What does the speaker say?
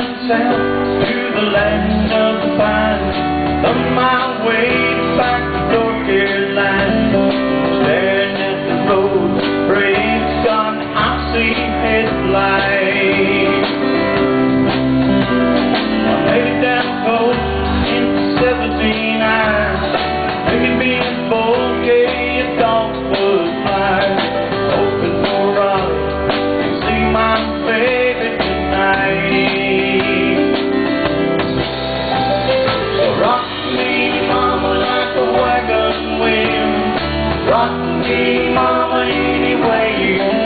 myself to the land of the pines on my way back to North Carolina. Staring at the road, praise God, I see His light. I made it down coast in 17 hours. 妈妈一定会原。